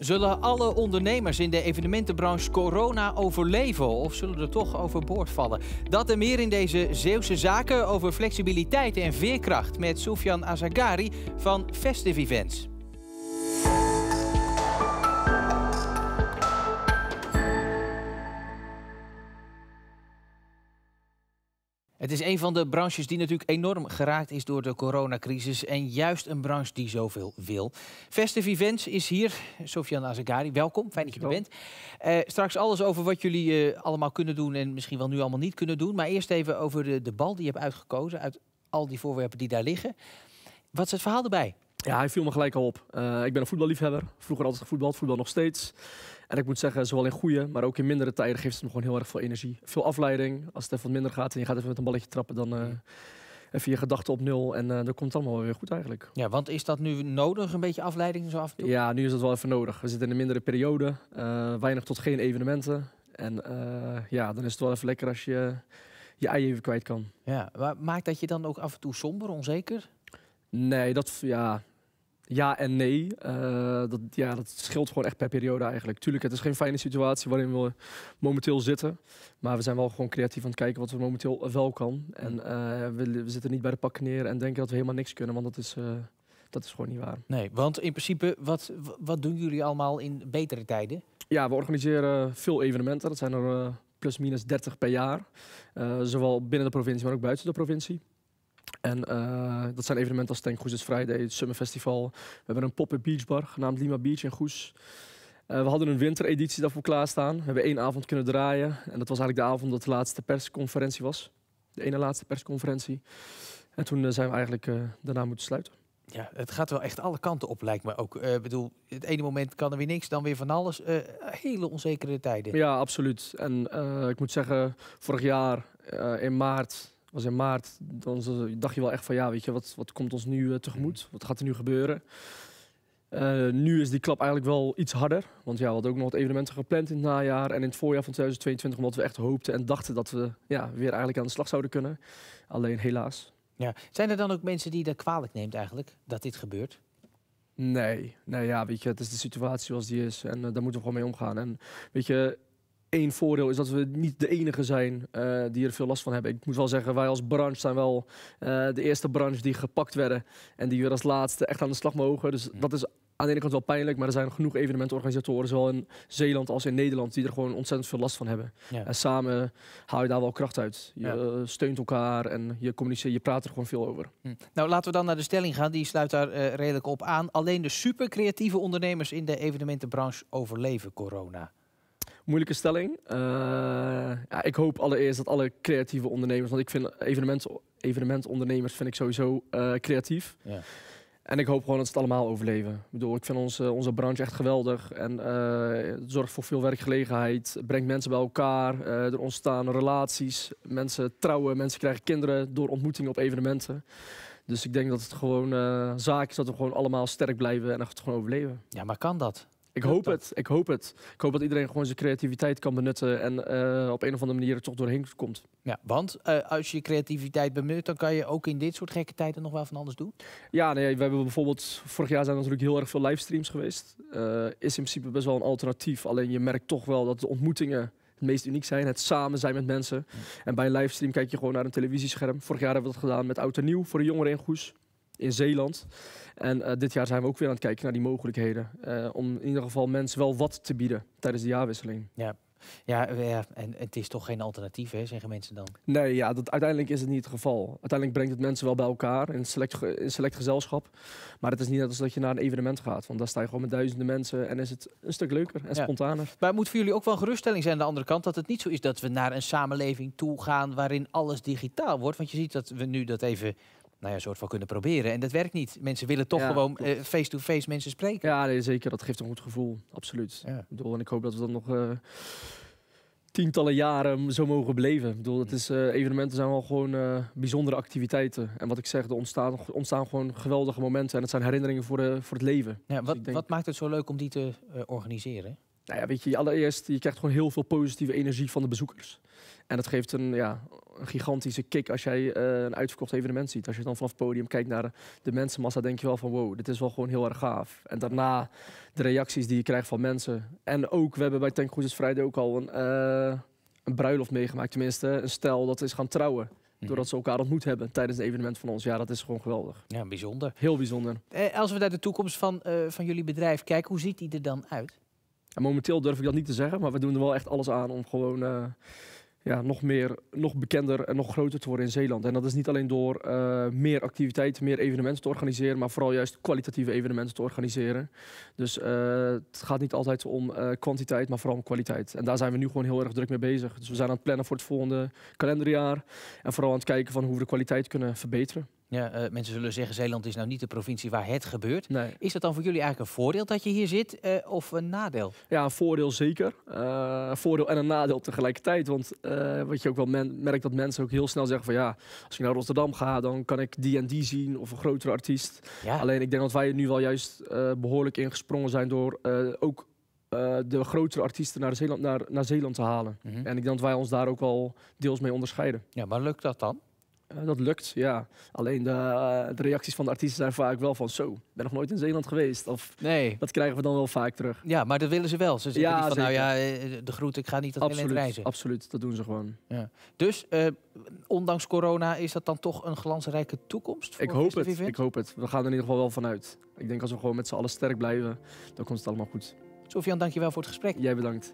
Zullen alle ondernemers in de evenementenbranche corona overleven of zullen er toch overboord vallen? Dat en meer in deze Zeeuwse zaken over flexibiliteit en veerkracht met Soufian Azagari van Festive Events. Het is een van de branches die natuurlijk enorm geraakt is door de coronacrisis. En juist een branche die zoveel wil. Festive Events is hier. Sofiane Azagari, welkom. Fijn dat je er bent. Uh, straks alles over wat jullie uh, allemaal kunnen doen en misschien wel nu allemaal niet kunnen doen. Maar eerst even over de, de bal die je hebt uitgekozen uit al die voorwerpen die daar liggen. Wat is het verhaal erbij? Ja, hij viel me gelijk al op. Uh, ik ben een voetballiefhebber. Vroeger altijd gevoetbald, voetbal nog steeds. En ik moet zeggen, zowel in goede, maar ook in mindere tijden geeft het me gewoon heel erg veel energie. Veel afleiding. Als het even wat minder gaat en je gaat even met een balletje trappen, dan uh, even je gedachten op nul. En uh, dan komt het allemaal weer goed eigenlijk. Ja, want is dat nu nodig, een beetje afleiding zo af en toe? Ja, nu is dat wel even nodig. We zitten in een mindere periode. Uh, weinig tot geen evenementen. En ja, dan is het wel even lekker als je je ei even kwijt kan. Ja, maar maakt dat je dan ook af en toe somber, onzeker? Nee, dat, ja, ja en nee. Uh, dat, ja, dat scheelt gewoon echt per periode eigenlijk. Tuurlijk, het is geen fijne situatie waarin we momenteel zitten. Maar we zijn wel gewoon creatief aan het kijken wat we momenteel wel kan. En uh, we, we, zitten niet bij de pakken neer en denken dat we helemaal niks kunnen. Want dat is, uh, dat is gewoon niet waar. Nee, want in principe, wat, wat doen jullie allemaal in betere tijden? Ja, we organiseren veel evenementen. Dat zijn er plus minus 30 per jaar. zowel binnen de provincie, maar ook buiten de provincie. En uh, dat zijn evenementen als Tank Goes is Friday, het Summer Festival. We hebben een pop-up beachbar genaamd Lima Beach in Goes. Uh, we hadden een wintereditie daarvoor klaarstaan. We hebben één avond kunnen draaien. En dat was eigenlijk de avond dat de laatste persconferentie was. De ene laatste persconferentie. En toen uh, zijn we eigenlijk daarna moeten sluiten. Ja, het gaat wel echt alle kanten op, lijkt me ook. Ik bedoel, het ene moment kan er weer niks, dan weer van alles. hele onzekere tijden. Ja, absoluut. En ik moet zeggen, vorig jaar in maart was in maart, dan dacht je wel echt van ja, weet je, wat, wat komt ons nu uh, tegemoet? Wat gaat er nu gebeuren? Uh, nu is die klap eigenlijk wel iets harder. Want ja, we hadden ook nog wat evenementen gepland in het najaar en in het voorjaar van 2022, omdat we echt hoopten en dachten dat we ja, weer eigenlijk aan de slag zouden kunnen. Alleen helaas. Ja. Zijn er dan ook mensen die dat kwalijk neemt eigenlijk, dat dit gebeurt? Nee, nee ja, weet je, het is de situatie zoals die is en uh, daar moeten we gewoon mee omgaan. En weet je, Eén voordeel is dat we niet de enige zijn uh, die er veel last van hebben. Ik moet wel zeggen, wij als branche zijn wel uh, de eerste branche die gepakt werden. En die weer als laatste echt aan de slag mogen. Dus dat is aan de ene kant wel pijnlijk, maar er zijn genoeg evenementorganisatoren, zowel in Zeeland als in Nederland, die er gewoon ontzettend veel last van hebben. Ja. En samen haal je daar wel kracht uit. Je ja. steunt elkaar en je communiceert, je praat er gewoon veel over. Hm. Nou, laten we dan naar de stelling gaan. Die sluit daar uh, redelijk op aan. Alleen de super creatieve ondernemers in de evenementenbranche overleven corona moeilijke stelling. Uh, ja, ik hoop allereerst dat alle creatieve ondernemers, want ik vind evenement, evenementondernemers vind ik sowieso uh, creatief. Ja. En ik hoop gewoon dat ze het allemaal overleven. Ik bedoel, ik vind onze, onze branche echt geweldig. En uh, het zorgt voor veel werkgelegenheid. Het brengt mensen bij elkaar. er ontstaan relaties. Mensen trouwen. Mensen krijgen kinderen door ontmoetingen op evenementen. Dus ik denk dat het gewoon zaak is dat we gewoon allemaal sterk blijven en dat het gewoon overleven. Ja, maar kan dat? Ik hoop het. Ik hoop het. Ik hoop dat iedereen gewoon zijn creativiteit kan benutten en uh, op een of andere manier er toch doorheen komt. Ja, want uh, als je creativiteit benut, dan kan je ook in dit soort gekke tijden nog wel van anders doen. Ja, nee, we hebben bijvoorbeeld vorig jaar zijn er natuurlijk heel erg veel livestreams geweest. Uh, is in principe best wel een alternatief. Alleen je merkt toch wel dat de ontmoetingen het meest uniek zijn. Het samen zijn met mensen. En bij een livestream kijk je gewoon naar een televisiescherm. Vorig jaar hebben we dat gedaan met Oud en Nieuw voor de jongeren in Goes in Zeeland. En uh, dit jaar zijn we ook weer aan het kijken naar die mogelijkheden. Uh, om in ieder geval mensen wel wat te bieden tijdens de jaarwisseling. Ja. Ja, ja, en het is toch geen alternatief, hè, zeggen mensen dan? Nee, ja, dat, uiteindelijk is het niet het geval. Uiteindelijk brengt het mensen wel bij elkaar in select, in select gezelschap. Maar het is niet net als dat je naar een evenement gaat. Want daar sta je gewoon met duizenden mensen en is het een stuk leuker en ja. spontaner. Maar het moet voor jullie ook wel geruststelling zijn aan de andere kant... dat het niet zo is dat we naar een samenleving toe gaan waarin alles digitaal wordt. Want je ziet dat we nu dat even nou ja, soort van kunnen proberen. En dat werkt niet. Mensen willen toch gewoon eh, face-to-face uh, mensen spreken. Ja, nee, zeker. Dat geeft een goed gevoel. Absoluut. Ja. Ik bedoel, en ik hoop dat we dat nog uh, tientallen jaren zo mogen beleven. Ik bedoel, het is, uh, evenementen zijn wel gewoon bijzondere activiteiten. En wat ik zeg, er ontstaan, ontstaan gewoon geweldige momenten. En het zijn herinneringen voor, voor het leven. Ja, wat, dus wat maakt het zo leuk om die te organiseren? Nou ja, weet je, allereerst, je krijgt gewoon heel veel positieve energie van de bezoekers. En dat geeft een, ja, een gigantische kick als jij eh, een uitverkocht evenement ziet. Als je dan vanaf het podium kijkt naar de, mensenmassa, denk je wel van wow, dit is wel gewoon heel erg gaaf. En daarna de reacties die je krijgt van mensen. En ook, we hebben bij Tank Goedjes Vrijdag ook al een, uh, een bruiloft meegemaakt. Tenminste, een stel dat is gaan trouwen. Mhm. Doordat ze elkaar ontmoet hebben tijdens een evenement van ons. Ja, dat is gewoon geweldig. Ja, bijzonder. Heel bijzonder. Eh, als we naar de toekomst van, uh, van jullie bedrijf kijken, hoe ziet die er dan uit? Momenteel durf ik dat niet te zeggen, maar we doen er wel echt alles aan om gewoon uh, ja, nog meer, nog bekender en nog groter te worden in Zeeland. En dat is niet alleen door uh, meer activiteiten, meer evenementen te organiseren, maar vooral juist kwalitatieve evenementen te organiseren. Dus uh, het gaat niet altijd om kwantiteit, maar vooral om kwaliteit. En daar zijn we nu gewoon heel erg druk mee bezig. Dus we zijn aan het plannen voor het volgende kalenderjaar en vooral aan het kijken van hoe we de kwaliteit kunnen verbeteren. Ja, uh, mensen zullen zeggen, Zeeland is nou niet de provincie waar het gebeurt. Nee. Is dat dan voor jullie eigenlijk een voordeel dat je hier zit uh, of een nadeel? Ja, een voordeel zeker. Uh, een voordeel en een nadeel tegelijkertijd. Want wat je ook wel merkt dat mensen ook heel snel zeggen van ja, als ik naar Rotterdam ga, dan kan ik die en die zien of een grotere artiest. Ja. Alleen ik denk dat wij nu wel juist behoorlijk ingesprongen zijn door ook de grotere artiesten naar Zeeland, naar, naar Zeeland te halen. Mhm. En ik denk dat wij ons daar ook wel deels mee onderscheiden. Ja, maar lukt dat dan? Uh, dat lukt, ja. Alleen de, uh, de, reacties van de artiesten zijn vaak wel van zo, ben nog nooit in Zeeland geweest. Of nee. dat krijgen we dan wel vaak terug. Ja, maar dat willen ze wel. Ze zeggen ja, niet van zeker. nou ja, eh, de groet, ik ga niet dat absoluut, reizen. Absoluut, dat doen ze gewoon. Ja. Dus uh, ondanks corona is dat dan toch een glansrijke toekomst? Voor ik hoop het, Event? ik hoop het. We gaan er in ieder geval wel vanuit. Ik denk als we gewoon met z'n allen sterk blijven, dan komt het allemaal goed. Sofian, dankjewel voor het gesprek. Jij bedankt.